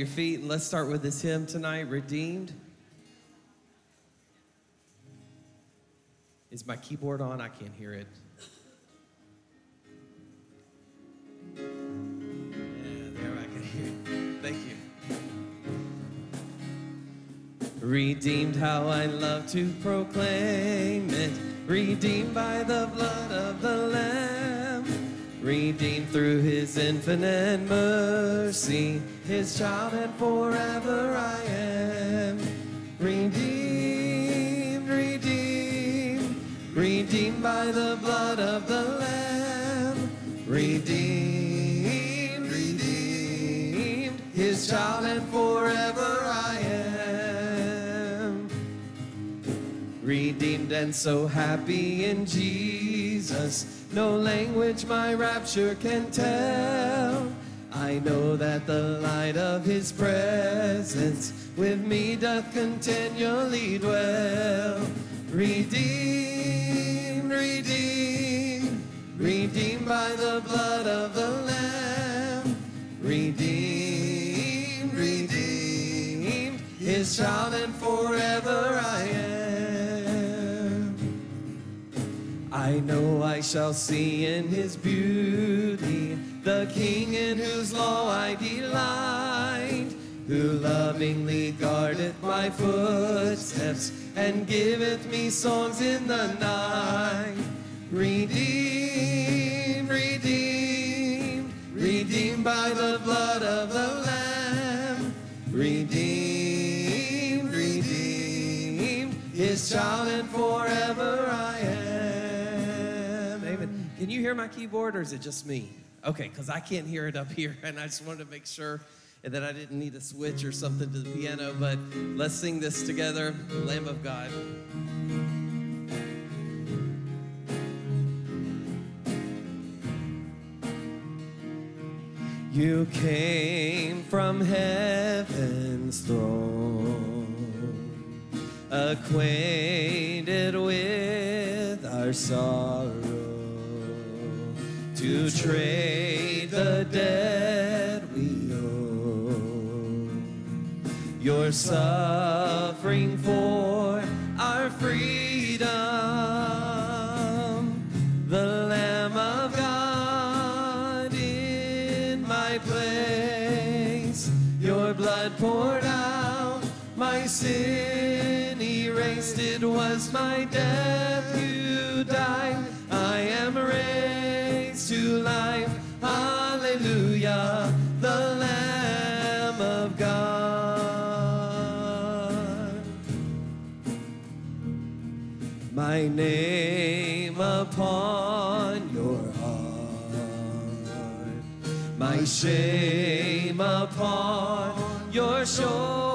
Your feet, and let's start with this hymn tonight Redeemed. Is my keyboard on? I can't hear it. Yeah, there I can hear it. Thank you. Redeemed, how I love to proclaim it. Redeemed by the blood of the Lamb. Redeemed through his infinite mercy. His child and forever I am. Redeemed, redeemed. Redeemed by the blood of the Lamb. Redeemed, redeemed. His child and forever I am redeemed and so happy in Jesus. No language my rapture can tell. I know that the light of his presence with me doth continually dwell. Redeemed, redeemed, redeemed by the blood of the Lamb. Redeemed, redeemed, his child and forever I am. I know I shall see in his beauty the King in whose law I delight, who lovingly guardeth my footsteps and giveth me songs in the night. Redeemed, redeemed, redeemed by the blood of the Lamb. Redeemed, redeemed, his child and forever I. Can you hear my keyboard or is it just me? Okay, because I can't hear it up here, and I just wanted to make sure that I didn't need a switch or something to the piano. But let's sing this together Lamb of God. You came from heaven's throne, acquainted with our sorrow, to trade the debt we owe. Your suffering for our freedom, the Lamb of God in my place. Your blood poured out, my sin erased. It was my death My name upon your heart, my shame upon your shoulders,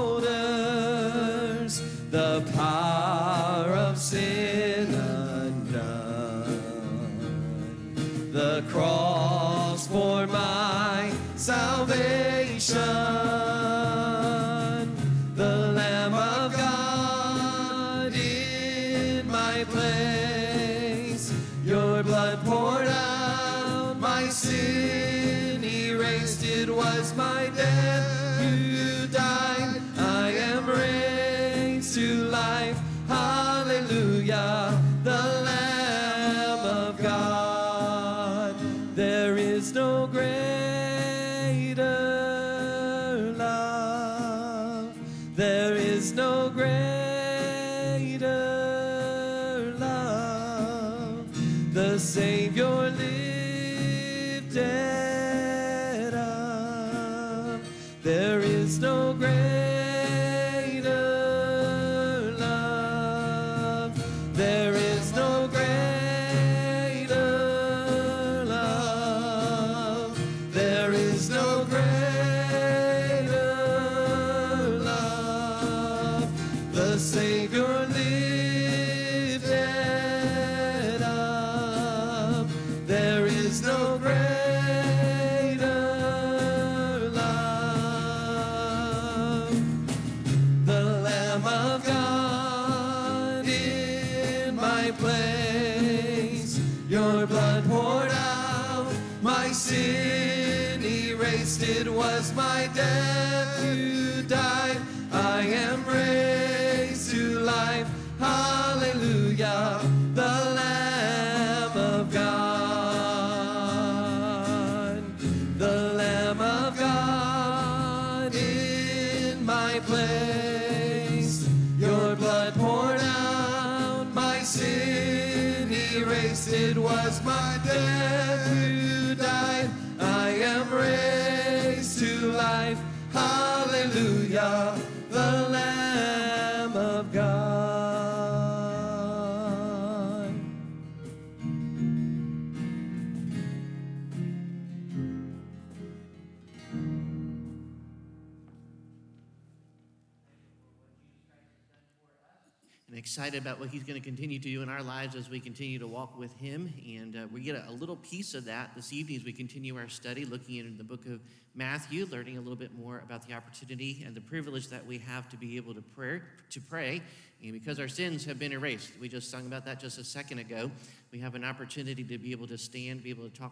and excited about what he's going to continue to do in our lives as we continue to walk with him. And uh, we get a, a little piece of that this evening as we continue our study, looking into the book of Matthew, learning a little bit more about the opportunity and the privilege that we have to be able to pray. To pray, and because our sins have been erased, we just sung about that just a second ago. We have an opportunity to be able to stand, be able to talk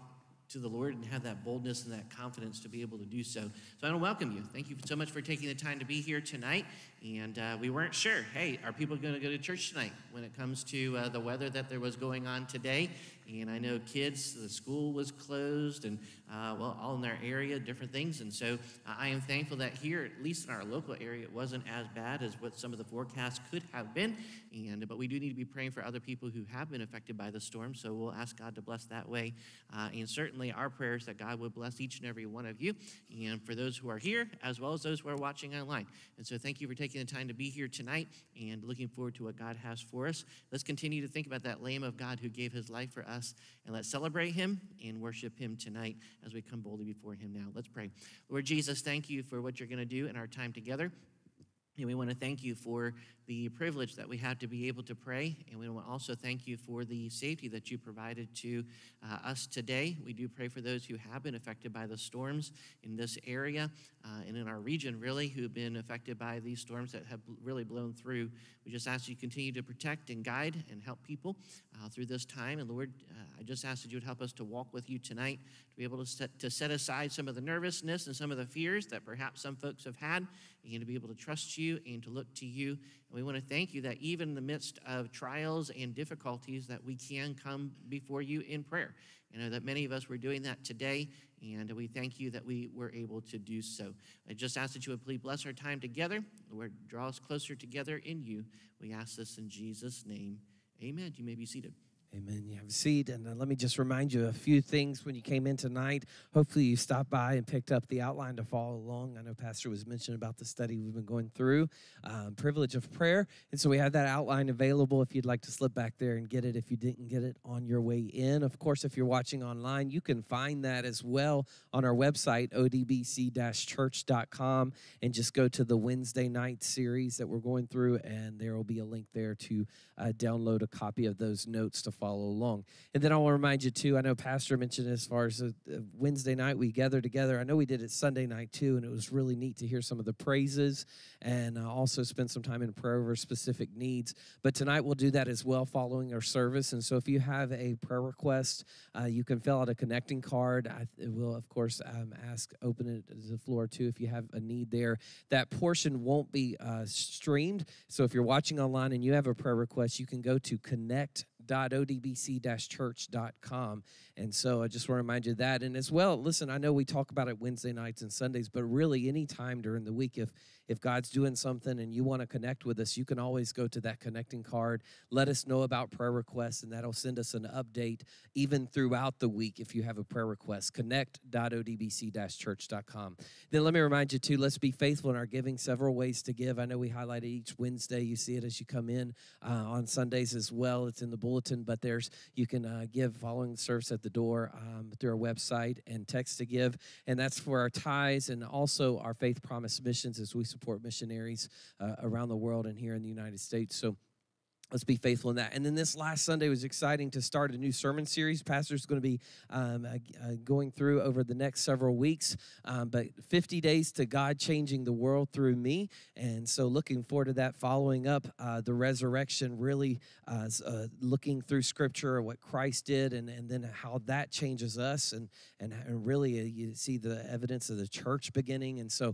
to the Lord and have that boldness and that confidence to be able to do so. So I want to welcome you. Thank you so much for taking the time to be here tonight. And uh, we weren't sure, hey, are people going to go to church tonight when it comes to uh, the weather that there was going on today? And I know kids, the school was closed and, uh, well, all in their area, different things. And so uh, I am thankful that here, at least in our local area, it wasn't as bad as what some of the forecasts could have been. And, but we do need to be praying for other people who have been affected by the storm. So we'll ask God to bless that way. Uh, and certainly our prayers that God would bless each and every one of you. And for those who are here, as well as those who are watching online. And so thank you for taking the time to be here tonight and looking forward to what God has for us. Let's continue to think about that Lamb of God who gave his life for us. And let's celebrate him and worship him tonight as we come boldly before him now. Let's pray. Lord Jesus, thank you for what you're going to do in our time together. And we want to thank you for the privilege that we have to be able to pray. And we want to also thank you for the safety that you provided to uh, us today. We do pray for those who have been affected by the storms in this area uh, and in our region, really, who have been affected by these storms that have really blown through. We just ask you continue to protect and guide and help people uh, through this time. And Lord, uh, I just ask that you would help us to walk with you tonight, to be able to set, to set aside some of the nervousness and some of the fears that perhaps some folks have had, and to be able to trust you and to look to you. We want to thank you that even in the midst of trials and difficulties, that we can come before you in prayer. I know that many of us were doing that today, and we thank you that we were able to do so. I just ask that you would please bless our time together. Lord, draw us closer together in you. We ask this in Jesus' name. Amen. You may be seated. Amen. You have a seat. And uh, let me just remind you a few things when you came in tonight. Hopefully, you stopped by and picked up the outline to follow along. I know Pastor was mentioning about the study we've been going through, um, privilege of prayer. And so we have that outline available if you'd like to slip back there and get it if you didn't get it on your way in. Of course, if you're watching online, you can find that as well on our website, odbc church.com, and just go to the Wednesday night series that we're going through, and there will be a link there to uh, download a copy of those notes to follow along. And then I want to remind you too. I know Pastor mentioned as far as a, a Wednesday night we gather together. I know we did it Sunday night too, and it was really neat to hear some of the praises and uh, also spend some time in prayer over specific needs. But tonight we'll do that as well following our service. And so if you have a prayer request, uh, you can fill out a connecting card. I will of course um, ask open it to the floor too if you have a need there. That portion won't be uh, streamed. So if you're watching online and you have a prayer request, you can go to connect www.odbc-church.com. And so I just want to remind you that. And as well, listen, I know we talk about it Wednesday nights and Sundays, but really any time during the week, if if God's doing something and you want to connect with us, you can always go to that connecting card. Let us know about prayer requests, and that'll send us an update even throughout the week if you have a prayer request. Connect.odbc-church.com. Then let me remind you too, let's be faithful in our giving. Several ways to give. I know we highlight it each Wednesday. You see it as you come in uh, on Sundays as well. It's in the bulletin, but there's you can uh, give following the service at the door um, through our website and text to give, and that's for our tithes and also our faith promise missions as we support missionaries uh, around the world and here in the United States. So let's be faithful in that. And then this last Sunday was exciting to start a new sermon series. Pastor's going to be um, uh, uh, going through over the next several weeks. Um, but 50 days to God changing the world through me. And so looking forward to that. Following up uh, the resurrection, really uh, uh looking through Scripture, what Christ did, and, and then how that changes us. And, and, and really uh, you see the evidence of the church beginning. And so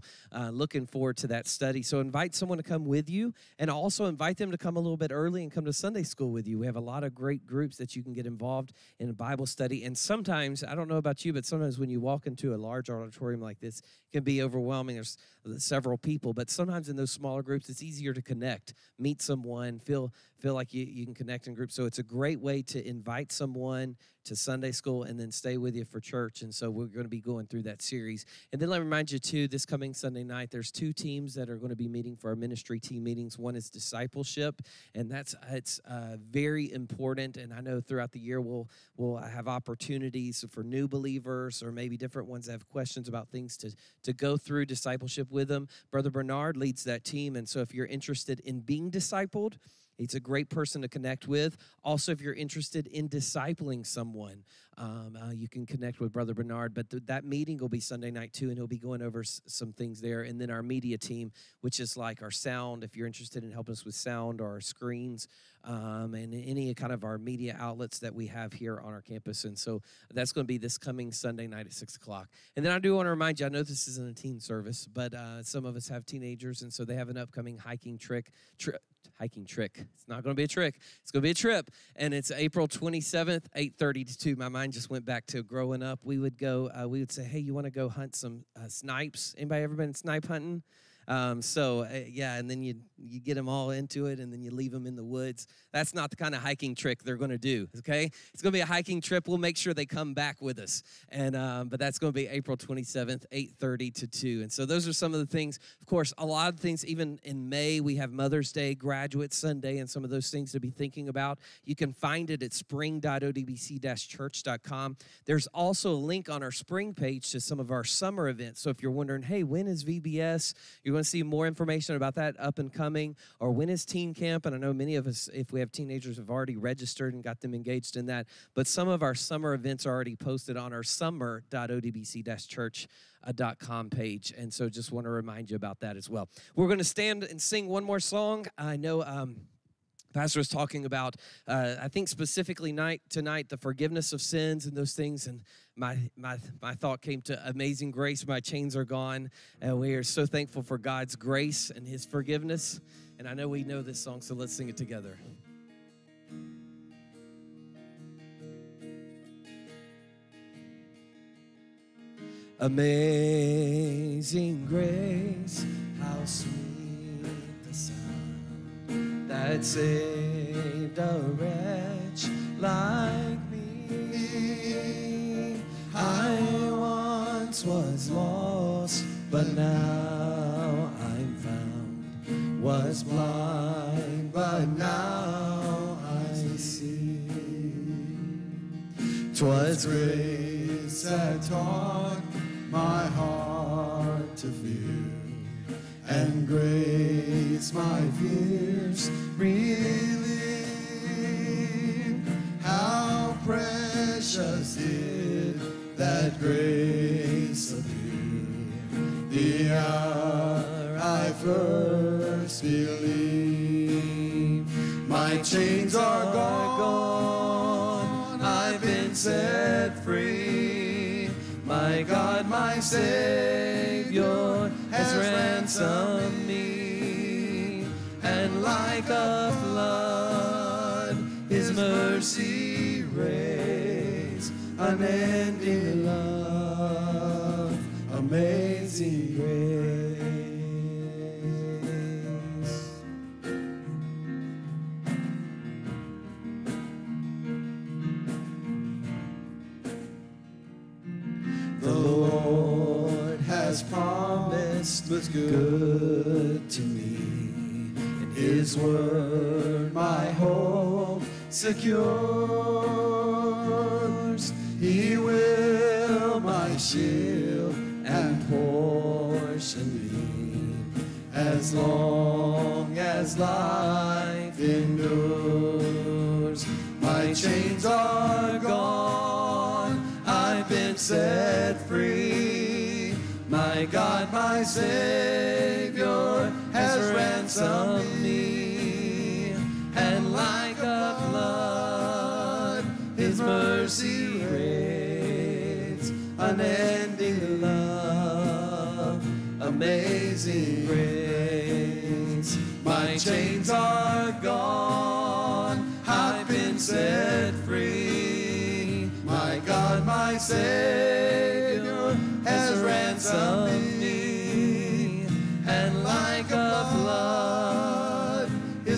looking forward to that study. So invite someone to come with you and also invite them to come a little bit early and come to Sunday school with you. We have a lot of great groups that you can get involved in a Bible study. And sometimes, I don't know about you, but sometimes when you walk into a large auditorium like this, it can be overwhelming. There's several people, but sometimes in those smaller groups, it's easier to connect, meet someone, feel feel like you, you can connect in groups. So it's a great way to invite someone to Sunday school and then stay with you for church. And so we're going to be going through that series. And then let me remind you too, this coming Sunday night, there's two teams that are going to be meeting for our ministry team meetings. One is discipleship, and that's it's uh, very important. And I know throughout the year we'll we'll have opportunities for new believers or maybe different ones that have questions about things to to go through discipleship with them. Brother Bernard leads that team, and so if you're interested in being discipled He's a great person to connect with. Also, if you're interested in discipling someone, um, uh, you can connect with Brother Bernard. But th- that meeting will be Sunday night too, and he'll be going over s- some things there. And then our media team, which is like our sound, if you're interested in helping us with sound or our screens, um, and any kind of our media outlets that we have here on our campus. And so that's going to be this coming Sunday night at six o'clock. And then I do want to remind you, I know this isn't a teen service, but uh, some of us have teenagers, and so they have an upcoming hiking trick. Tri- hiking trick. It's not going to be a trick. It's going to be a trip, and it's April 27th, 8:30 to 2. My mind just went back to growing up. We would go. Uh, we would say, "Hey, you want to go hunt some uh, snipes? Anybody ever been snipe hunting?" Um, so uh, yeah, and then you you get them all into it, and then you leave them in the woods. That's not the kind of hiking trick they're going to do. Okay, it's going to be a hiking trip. We'll make sure they come back with us, and um, but that's going to be April 27th, 8:30 to 2. And so those are some of the things. Of course, a lot of things. Even in May, we have Mother's Day, Graduate Sunday, and some of those things to be thinking about. You can find it at spring.odbc-church.com. There's also a link on our spring page to some of our summer events. So if you're wondering, hey, when is VBS? You're want to see more information about that up and coming, or when is teen camp? And I know many of us, if we have teenagers, have already registered and got them engaged in that. But some of our summer events are already posted on our summer.odbc-church.com page. And so just want to remind you about that as well. We're going to stand and sing one more song. I know. Um, Pastor was talking about, uh, I think specifically night tonight, the forgiveness of sins and those things. And my my my thought came to amazing grace. My chains are gone, and we are so thankful for God's grace and His forgiveness. And I know we know this song, so let's sing it together. Amazing grace, how sweet the sound that saved a wretch like me. I once was lost, but now I'm found. Was blind, but now I see. Twas grace that taught my heart to fear, and grace my fears relieved. How precious is that grace appeared the hour I first believed. My chains are gone, I've been set free. My God, my Savior ransomed me, and like a flood, His mercy raised unending love, amazing good to me. In His word, my hope secures. He will my shield and portion be as long as life endures. My chains are my Savior has ransomed me, and like a flood, His mercy reigns, unending love, amazing grace. My chains are gone,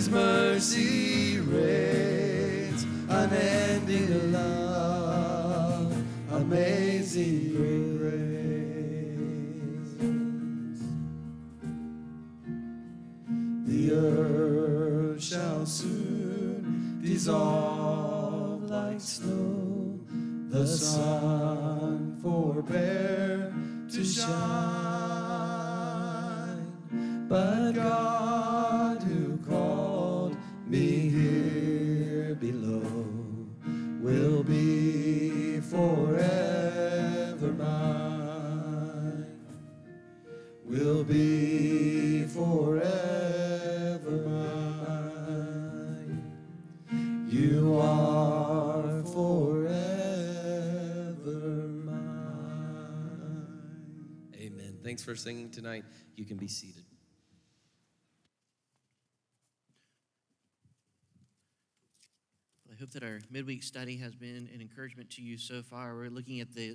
His mercy reigns, unending love, amazing grace. The earth shall soon dissolve like snow. The sun forbear to shine. For singing tonight. You can be seated. I hope that our midweek study has been an encouragement to you so far. We're looking at the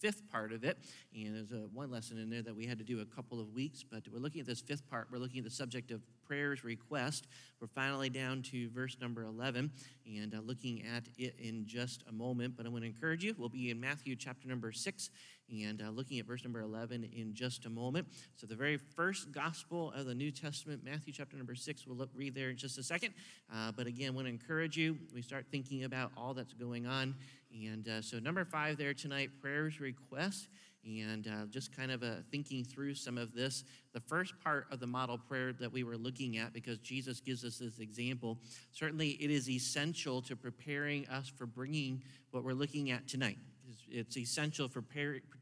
fifth part of it, and there's a, one lesson in there that we had to do a couple of weeks, but we're looking at this fifth part. We're looking at the subject of prayers request. We're finally down to verse number 11 and uh, looking at it in just a moment, but I want to encourage you. We'll be in Matthew chapter number 6 and uh, looking at verse number 11 in just a moment. So, the very first gospel of the New Testament, Matthew chapter number 6, we'll look, read there in just a second. Uh, but again, I want to encourage you. We start thinking about all that's going on. And uh, so, number five there tonight, prayers requests And uh, just kind of uh, thinking through some of this. The first part of the model prayer that we were looking at, because Jesus gives us this example, certainly it is essential to preparing us for bringing what we're looking at tonight. It's, essential for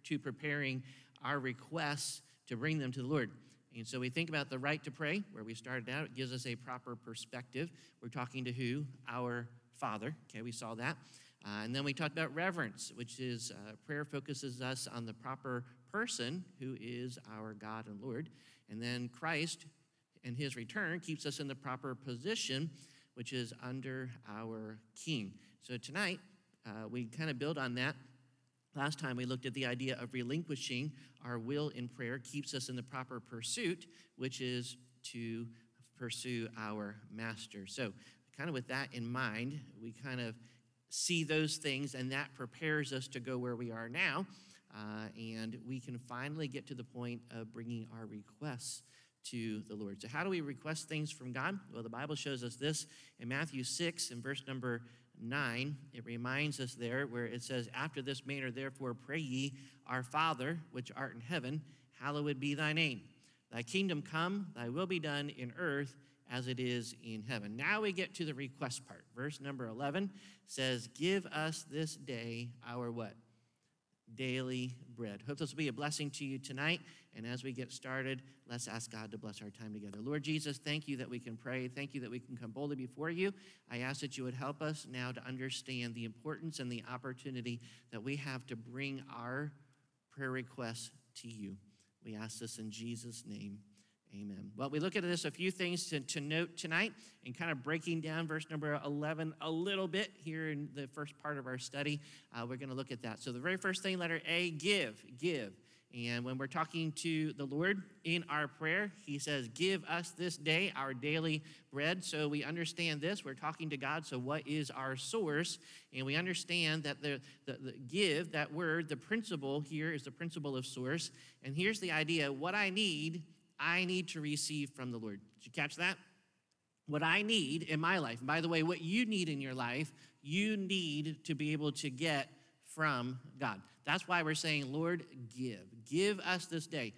to preparing our requests to bring them to the Lord. And so we think about the right to pray, where we started out. It gives us a proper perspective. We're talking to who? Our Father. Okay, we saw that. Uh, and then we talked about reverence, which is uh, prayer focuses us on the proper person who is our God and Lord. And then Christ and his return keeps us in the proper position, which is under our King. So tonight, uh, we kind of build on that. Last time we looked at the idea of relinquishing our will in prayer keeps us in the proper pursuit, which is to pursue our master. So, kind of with that in mind, we kind of see those things, and that prepares us to go where we are now. Uh, and we can finally get to the point of bringing our requests to the Lord. So, how do we request things from God? Well, the Bible shows us this in Matthew 6 and verse number 9. It reminds us there where it says, After this manner, therefore, pray ye, Our Father, which art in heaven, hallowed be thy name. Thy kingdom come, thy will be done in earth as it is in heaven. Now we get to the request part. Verse number 11 says, Give us this day our what? Daily bread. Hope this will be a blessing to you tonight. And as we get started, let's ask God to bless our time together. Lord Jesus, thank you that we can pray. Thank you that we can come boldly before you. I ask that you would help us now to understand the importance and the opportunity that we have to bring our prayer requests to you. We ask this in Jesus' name. Amen. Well, we look at this a few things to, to note tonight and kind of breaking down verse number 11 a little bit here in the first part of our study. Uh, we're going to look at that. So, the very first thing, letter A, give, give. And when we're talking to the Lord in our prayer, He says, Give us this day our daily bread. So we understand this. We're talking to God. So, what is our source? And we understand that the, the, the give, that word, the principle here is the principle of source. And here's the idea what I need I need to receive from the Lord. Did you catch that? What I need in my life, and by the way, what you need in your life, you need to be able to get from God. That's why we're saying, Lord, give. Give us this day.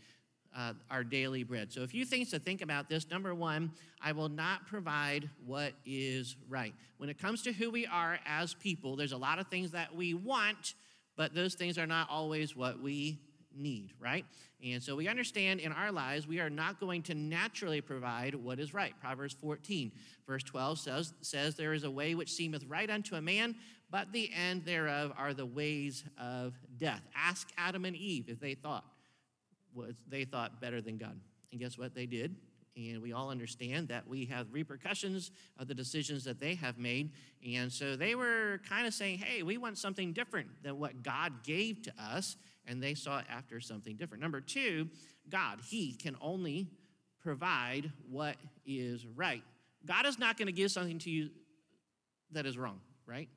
uh, our daily bread. So, a few things to think about this. Number one, I will not provide what is right. When it comes to who we are as people, there's a lot of things that we want, but those things are not always what we need, right? And so we understand in our lives, we are not going to naturally provide what is right. Proverbs 14, verse 12 says, says There is a way which seemeth right unto a man, but the end thereof are the ways of death. Ask Adam and Eve if they thought was they thought better than God. And guess what they did? And we all understand that we have repercussions of the decisions that they have made. And so they were kind of saying, hey, we want something different than what God gave to us and they sought after something different. Number two, God, He can only provide what is right. God is not going to give something to you that is wrong, right?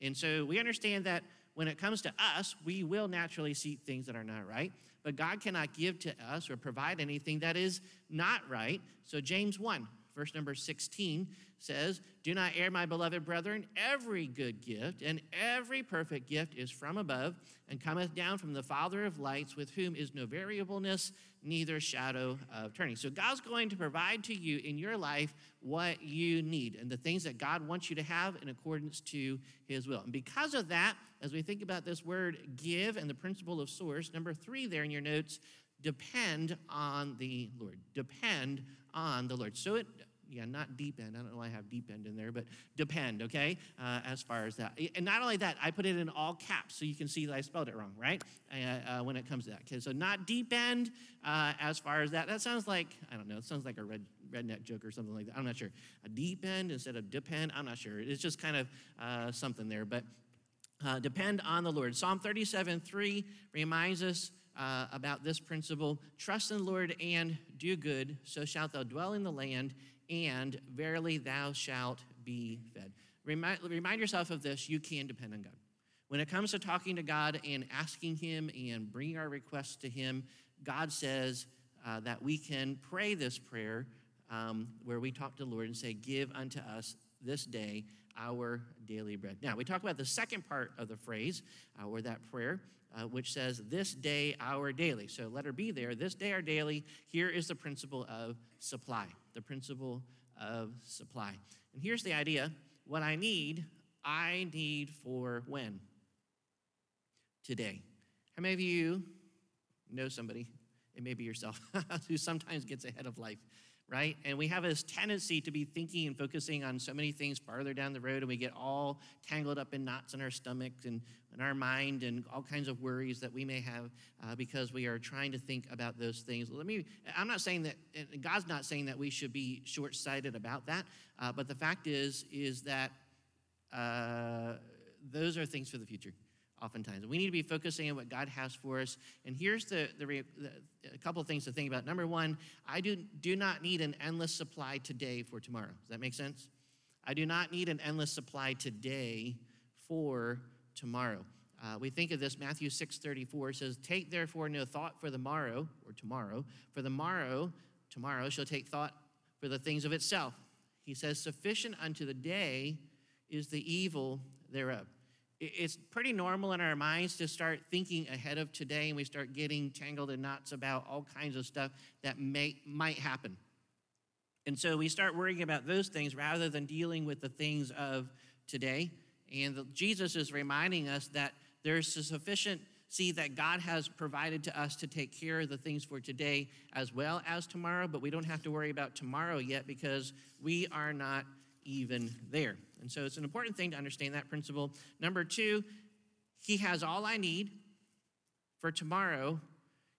And so we understand that when it comes to us, we will naturally seek things that are not right, but God cannot give to us or provide anything that is not right. So James 1, verse number 16 says, Do not err, my beloved brethren. Every good gift and every perfect gift is from above and cometh down from the Father of lights, with whom is no variableness, neither shadow of turning. So God's going to provide to you in your life what you need and the things that God wants you to have in accordance to his will. And because of that, as we think about this word give and the principle of source, number three there in your notes, depend on the Lord. Depend on the Lord. So it yeah, not deep end. I don't know why I have deep end in there, but depend, okay, uh, as far as that. And not only that, I put it in all caps so you can see that I spelled it wrong, right, uh, uh, when it comes to that. Okay, so not deep end uh, as far as that. That sounds like, I don't know, it sounds like a red, redneck joke or something like that. I'm not sure. A deep end instead of depend, I'm not sure. It's just kind of uh, something there, but uh, depend on the Lord. Psalm 37 3 reminds us. Uh, about this principle trust in the Lord and do good, so shalt thou dwell in the land, and verily thou shalt be fed. Remind, remind yourself of this you can depend on God. When it comes to talking to God and asking Him and bringing our requests to Him, God says uh, that we can pray this prayer um, where we talk to the Lord and say, Give unto us this day our daily bread. Now, we talk about the second part of the phrase uh, or that prayer, uh, which says, This day our daily. So let her be there. This day our daily. Here is the principle of supply the principle of supply. And here's the idea what I need, I need for when? Today. How many of you know somebody, it may be yourself, who sometimes gets ahead of life? Right? And we have this tendency to be thinking and focusing on so many things farther down the road, and we get all tangled up in knots in our stomach and in our mind and all kinds of worries that we may have uh, because we are trying to think about those things. Let me, I'm not saying that, God's not saying that we should be short sighted about that, uh, but the fact is, is that uh, those are things for the future oftentimes. We need to be focusing on what God has for us. And here's the, the, the, a couple things to think about. Number one, I do, do not need an endless supply today for tomorrow. Does that make sense? I do not need an endless supply today for tomorrow. Uh, we think of this, Matthew 6:34 says, Take therefore no thought for the morrow, or tomorrow, for the morrow, tomorrow shall take thought for the things of itself. He says, Sufficient unto the day is the evil thereof it's pretty normal in our minds to start thinking ahead of today and we start getting tangled in knots about all kinds of stuff that may might happen. And so we start worrying about those things rather than dealing with the things of today. And the, jesus is reminding us that there's a sufficient see that god has provided to us to take care of the things for today as well as tomorrow but we don't have to worry about tomorrow yet because we are not even there and so it's an important thing to understand that principle. Number two, he has all I need for tomorrow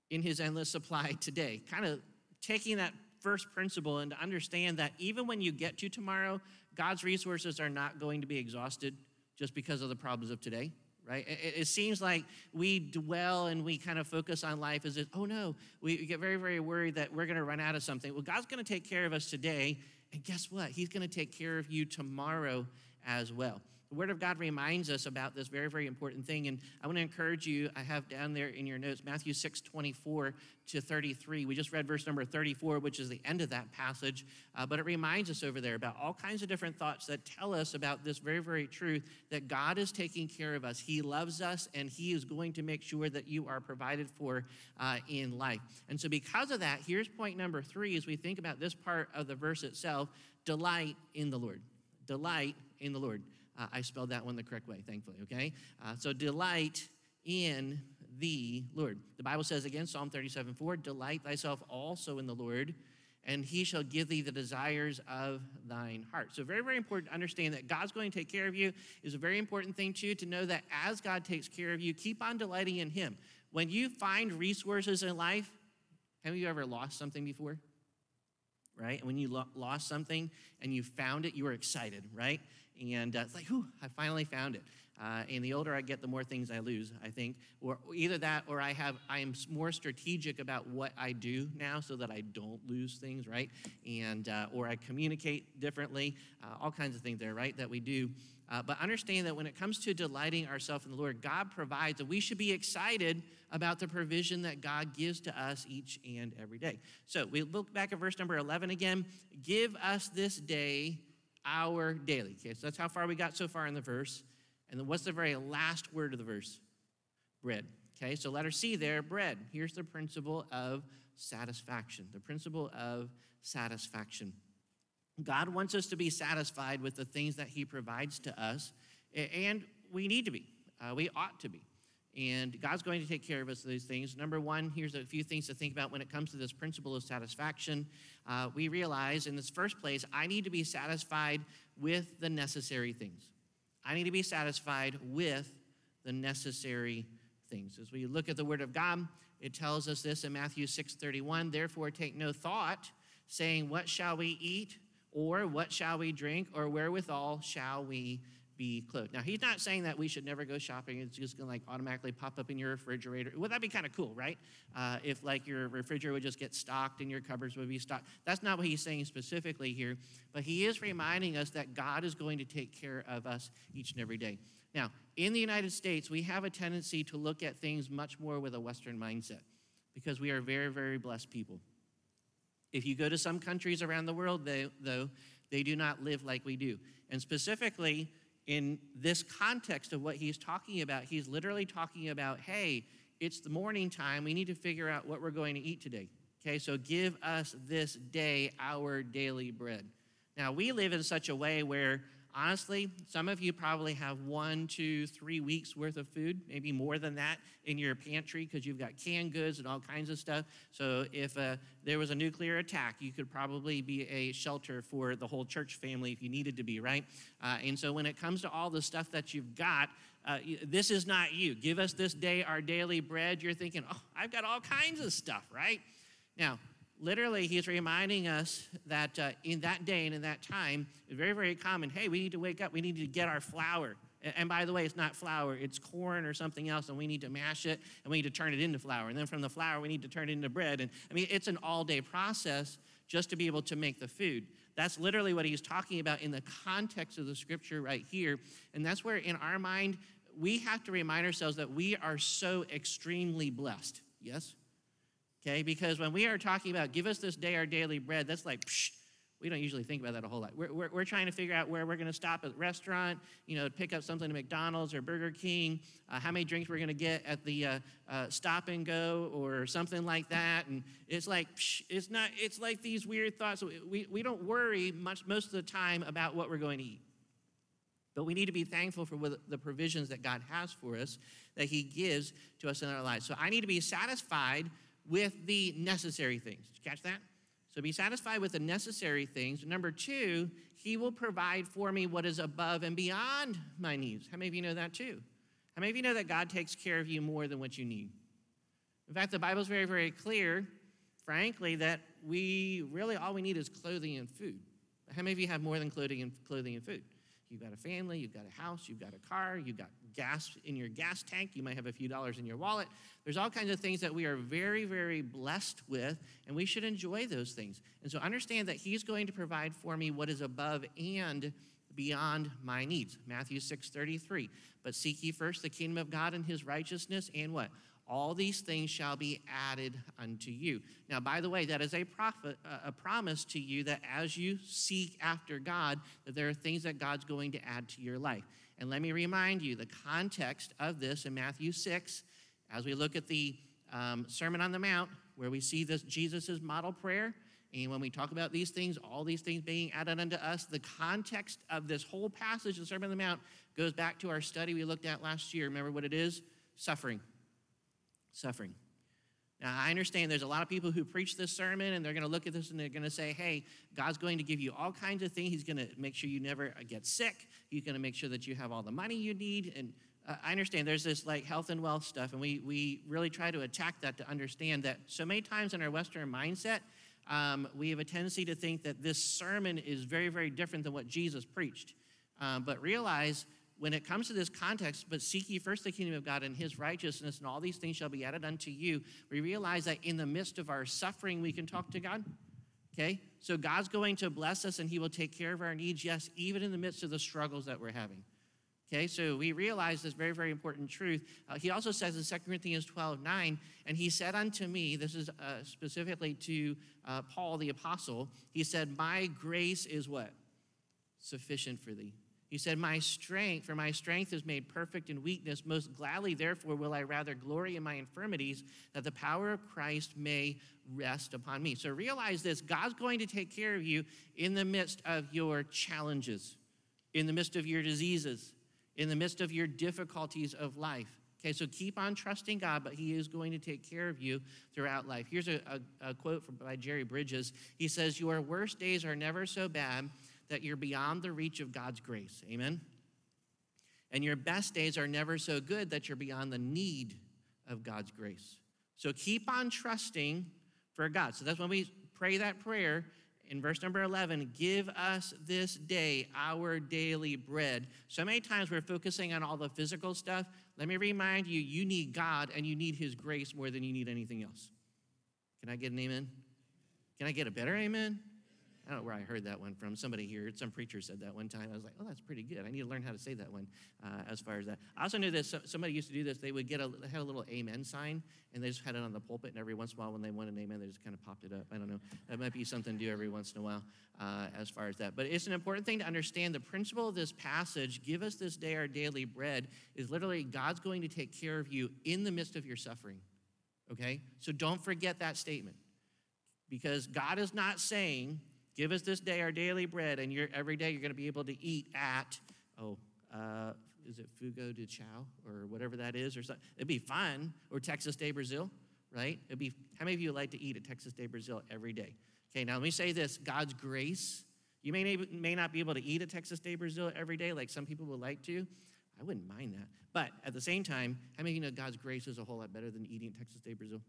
in his endless supply today. Kind of taking that first principle and to understand that even when you get to tomorrow, God's resources are not going to be exhausted just because of the problems of today right? It, seems like we dwell and we kind of focus on life as if, oh no, we get very, very worried that we're going to run out of something. Well, God's going to take care of us today, and guess what? He's going to take care of you tomorrow as well. The Word of God reminds us about this very, very important thing. And I want to encourage you, I have down there in your notes Matthew 6 24 to 33. We just read verse number 34, which is the end of that passage. Uh, but it reminds us over there about all kinds of different thoughts that tell us about this very, very truth that God is taking care of us. He loves us, and He is going to make sure that you are provided for uh, in life. And so, because of that, here's point number three as we think about this part of the verse itself delight in the Lord. Delight in the Lord. Uh, I spelled that one the correct way, thankfully, okay? Uh, so delight in the Lord. The Bible says again, Psalm 37 4, delight thyself also in the Lord, and he shall give thee the desires of thine heart. So, very, very important to understand that God's going to take care of you is a very important thing, too, to know that as God takes care of you, keep on delighting in him. When you find resources in life, have you ever lost something before? Right? When you lo- lost something and you found it, you were excited, right? And uh, it's like, whew, I finally found it. Uh, and the older I get, the more things I lose, I think. Or either that or I have I am more strategic about what I do now so that I don't lose things, right? And uh, or I communicate differently, uh, all kinds of things there, right? That we do. Uh, but understand that when it comes to delighting ourselves in the Lord, God provides, and we should be excited about the provision that God gives to us each and every day. So we look back at verse number 11 again. Give us this day our daily. Okay, so that's how far we got so far in the verse. And then what's the very last word of the verse? Bread. Okay, so letter C there, bread. Here's the principle of satisfaction. The principle of satisfaction. God wants us to be satisfied with the things that He provides to us, and we need to be. Uh, we ought to be. And God's going to take care of us these things. Number one, here's a few things to think about when it comes to this principle of satisfaction. Uh, we realize in this first place, I need to be satisfied with the necessary things. I need to be satisfied with the necessary things. As we look at the Word of God, it tells us this in Matthew 6:31. Therefore, take no thought, saying, "What shall we eat?" or "What shall we drink?" or "Wherewithal shall we be clothed. Now, he's not saying that we should never go shopping. It's just going to like automatically pop up in your refrigerator. Would that be kind of cool, right? Uh, if like your refrigerator would just get stocked and your cupboards would be stocked. That's not what he's saying specifically here, but he is reminding us that God is going to take care of us each and every day. Now, in the United States, we have a tendency to look at things much more with a Western mindset because we are very, very blessed people. If you go to some countries around the world, though, they do not live like we do. And specifically, in this context of what he's talking about, he's literally talking about, hey, it's the morning time. We need to figure out what we're going to eat today. Okay, so give us this day our daily bread. Now, we live in such a way where honestly, some of you probably have one, two, three weeks worth of food, maybe more than that in your pantry because you've got canned goods and all kinds of stuff. So if uh, there was a nuclear attack, you could probably be a shelter for the whole church family if you needed to be, right? Uh, and so when it comes to all the stuff that you've got, uh, this is not you. Give us this day our daily bread. You're thinking, oh, I've got all kinds of stuff, right? Now, literally, he's reminding us that uh, in that day and in that time, it's very, very common hey, we need to wake up, we need to get our flour. And by the way, it's not flour, it's corn or something else, and we need to mash it and we need to turn it into flour. And then from the flour, we need to turn it into bread. And I mean, it's an all day process just to be able to make the food. That's literally what he's talking about in the context of the scripture right here. And that's where, in our mind, we have to remind ourselves that we are so extremely blessed. Yes? Okay? Because when we are talking about give us this day our daily bread, that's like, psh, we don't usually think about that a whole lot. We're, we're, we're trying to figure out where we're going to stop at the restaurant, you know, pick up something at McDonald's or Burger King, uh, how many drinks we're going to get at the uh, uh, stop and go or something like that. And it's like, psh, it's not, it's like these weird thoughts. We, we don't worry much most of the time about what we're going to eat. But we need to be thankful for the provisions that God has for us, that He gives to us in our lives. So I need to be satisfied with the necessary things. Did you catch that? So be satisfied with the necessary things. Number two, he will provide for me what is above and beyond my needs. How many of you know that too? How many of you know that God takes care of you more than what you need? In fact, the Bible's very, very clear, frankly, that we really all we need is clothing and food. How many of you have more than clothing and clothing and food? You've got a family, you've got a house, you've got a car, you've got gas in your gas tank, you might have a few dollars in your wallet. There's all kinds of things that we are very, very blessed with, and we should enjoy those things. And so understand that He's going to provide for me what is above and beyond my needs. Matthew 6:33. But seek ye first the kingdom of God and his righteousness, and what? All these things shall be added unto you. Now, by the way, that is a, prophet, a promise to you that as you seek after God, that there are things that God's going to add to your life. And let me remind you the context of this in Matthew 6, as we look at the um, Sermon on the Mount, where we see this Jesus' model prayer. And when we talk about these things, all these things being added unto us, the context of this whole passage, the Sermon on the Mount, goes back to our study we looked at last year. Remember what it is? Suffering. Suffering. Now, I understand there's a lot of people who preach this sermon and they're going to look at this and they're going to say, hey, God's going to give you all kinds of things. He's going to make sure you never get sick. He's going to make sure that you have all the money you need. And uh, I understand there's this like health and wealth stuff, and we, we really try to attack that to understand that so many times in our Western mindset, um, we have a tendency to think that this sermon is very, very different than what Jesus preached. Um, but realize when it comes to this context, but seek ye first the kingdom of God and his righteousness, and all these things shall be added unto you, we realize that in the midst of our suffering, we can talk to God. Okay? So God's going to bless us and he will take care of our needs, yes, even in the midst of the struggles that we're having. Okay, so we realize this very, very important truth. Uh, he also says in 2 Corinthians 12, 9, and he said unto me, this is uh, specifically to uh, Paul the apostle, he said, My grace is what? Sufficient for thee. He said, My strength, for my strength is made perfect in weakness. Most gladly, therefore, will I rather glory in my infirmities, that the power of Christ may rest upon me. So realize this God's going to take care of you in the midst of your challenges, in the midst of your diseases in the midst of your difficulties of life. Okay, so keep on trusting God, but He is going to take care of you throughout life. Here's a, a, a quote from, by Jerry Bridges. He says, Your worst days are never so bad that you're beyond the reach of God's grace. Amen? And your best days are never so good that you're beyond the need of God's grace. So keep on trusting for God. So that's when we pray that prayer in verse number 11, give us this day our daily bread. So many times we're focusing on all the physical stuff. Let me remind you, you need God and you need His grace more than you need anything else. Can I get an amen? Can I get a better amen? I don't know where I heard that one from. Somebody here, some preacher said that one time. I was like, oh, that's pretty good. I need to learn how to say that one uh, as far as that. I also knew this. Somebody used to do this. They would get a, had a little amen sign, and they just had it on the pulpit, and every once in a while when they wanted an amen, they just kind of popped it up. I don't know. That might be something to do every once in a while uh, as far as that. But it's an important thing to understand. The principle of this passage, give us this day our daily bread, is literally God's going to take care of you in the midst of your suffering. Okay? So don't forget that statement. Because God is not saying, Give us this day our daily bread, and you're, every day you're going to be able to eat at, oh, uh, is it Fogo de Chão or whatever that is or something? It'd be fun. Or Texas de Brazil, right? It'd be, how many of you would like to eat at Texas de Brazil every day? Okay, now let me say this God's grace. You may, may not be able to eat at Texas de Brazil every day like some people would like to. I wouldn't mind that. But at the same time, how many of you know God's grace is a whole lot better than eating at Texas de Brazil?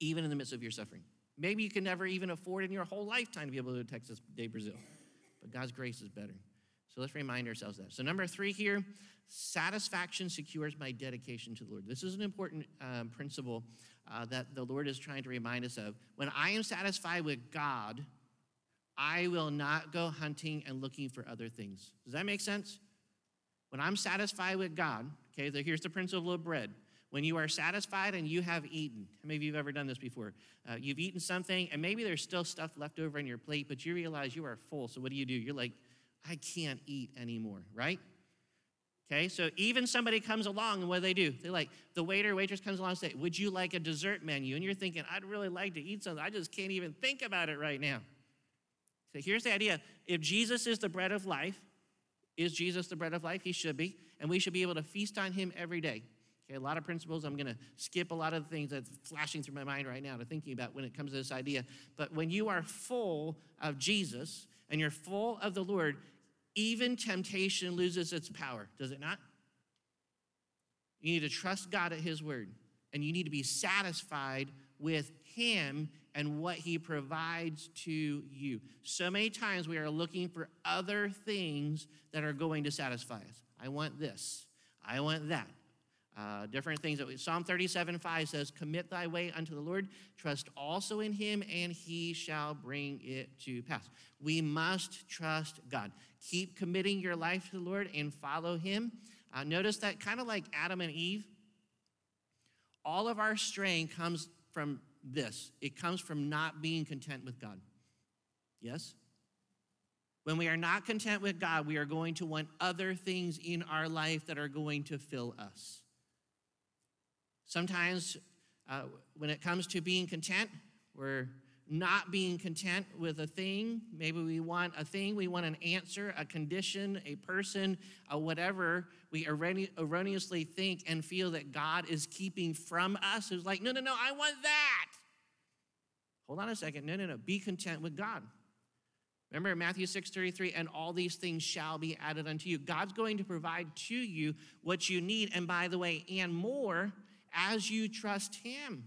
Even in the midst of your suffering. Maybe you can never even afford in your whole lifetime to be able to to Texas de Brazil. But God's grace is better. So let's remind ourselves that. So, number three here satisfaction secures my dedication to the Lord. This is an important um, principle uh, that the Lord is trying to remind us of. When I am satisfied with God, I will not go hunting and looking for other things. Does that make sense? When I'm satisfied with God, okay, so here's the principle of bread. When you are satisfied and you have eaten, how many of you have ever done this before? Uh, you've eaten something and maybe there's still stuff left over in your plate, but you realize you are full. So what do you do? You're like, I can't eat anymore, right? Okay, so even somebody comes along and what do they do? They like, the waiter, waitress comes along and say, Would you like a dessert menu? And you're thinking, I'd really like to eat something. I just can't even think about it right now. So here's the idea if Jesus is the bread of life, is Jesus the bread of life? He should be. And we should be able to feast on him every day. Okay, a lot of principles. I'm going to skip a lot of the things that's flashing through my mind right now to thinking about when it comes to this idea. But when you are full of Jesus and you're full of the Lord, even temptation loses its power, does it not? You need to trust God at His word, and you need to be satisfied with Him and what He provides to you. So many times we are looking for other things that are going to satisfy us. I want this, I want that. Uh, different things. That we, Psalm 37 5 says, Commit thy way unto the Lord, trust also in him, and he shall bring it to pass. We must trust God. Keep committing your life to the Lord and follow him. Uh, notice that kind of like Adam and Eve, all of our straying comes from this it comes from not being content with God. Yes? When we are not content with God, we are going to want other things in our life that are going to fill us. Sometimes, uh, when it comes to being content, we're not being content with a thing. Maybe we want a thing, we want an answer, a condition, a person, a whatever. We erroneously think and feel that God is keeping from us. It's like, no, no, no, I want that. Hold on a second. No, no, no. Be content with God. Remember Matthew 6 33, and all these things shall be added unto you. God's going to provide to you what you need, and by the way, and more as you trust Him.